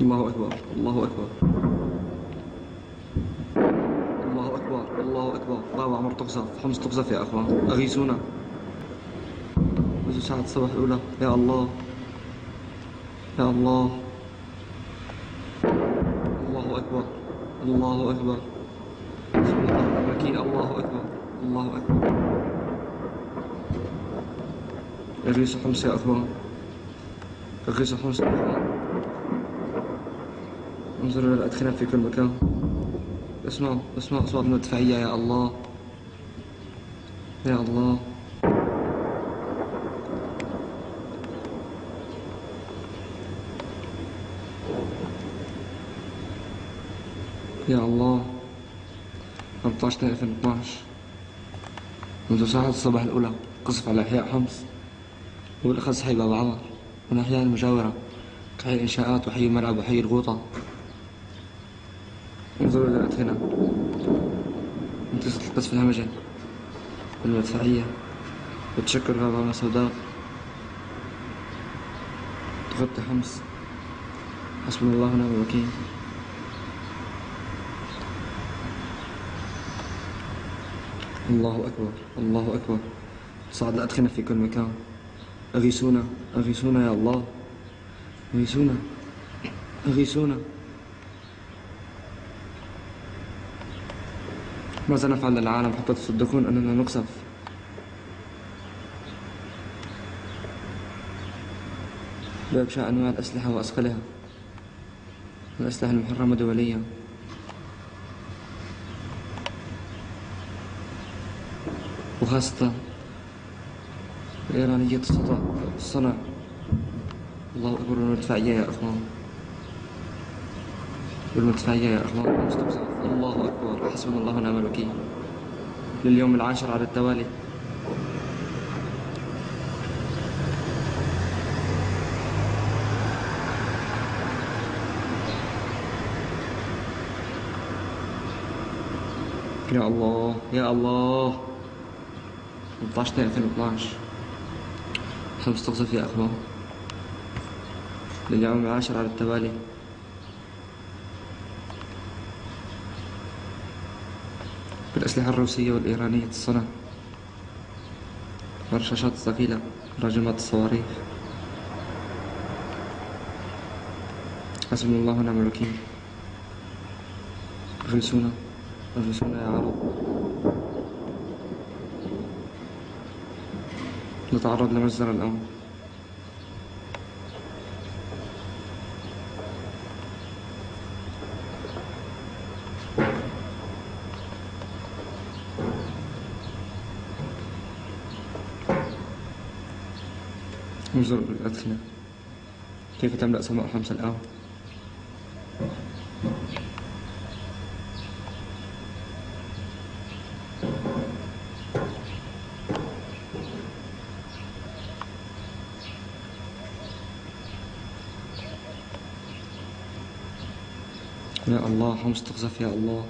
الله أكبر الله أكبر. الله أكبر الله أكبر. ضاوع عمر تقذف حمص تقذف يا أخوان. أغيثونا. منذ ساعة الصباح الأولى. يا الله. يا الله. الله أكبر. الله أكبر. الله الله أكبر. الله أكبر. أغيث حمص يا أخوان. أغيث حمص يا أخوان. انظروا إلى الأدخنة في كل مكان. اسمعوا اسمعوا أصوات المدفعية يا الله يا الله. يا الله. 13 2012 منذ ساعة الصباح الأولى قصف على أحياء حمص وبالأخص حي باب عمر. والأحياء المجاورة كحي الإنشاءات وحي الملعب وحي الغوطة. انظروا إلى الأدخنة منتصف القصف الهمجي والمدفعية وتشكل غابة سوداء تغطي حمص. حسبنا الله ونعم الوكيل. الله أكبر الله أكبر. صعد الأدخنة في كل مكان. أغيثونا أغيثونا يا الله. أغيثونا أغيثونا. ماذا نفعل للعالم حتى تصدقون أننا نقصف بأبشع أنواع الأسلحة وأثقلها الأسلحة المحرمة دوليا. وخاصة الإيرانية الصنع. الله أكبر المدفعية يا أخوان. بالمدفعية يا أخوان الله أكبر. حسبنا الله ونعم الوكيل. لليوم العاشر على التوالي. يا الله يا الله. 18 2012 خمس تقصف يا أخوان. لليوم العاشر على التوالي. بالأسلحة الروسية والإيرانية الصنع والرشاشات الثقيلة راجمات الصواريخ. حسبنا الله ونعم الوكيل. اغرسونا اغرسونا يا عرب. نتعرض لمجزرة الآن انظر الأدخنة كيف تملأ سماء حمص الآن يا الله حمص تقذف يا الله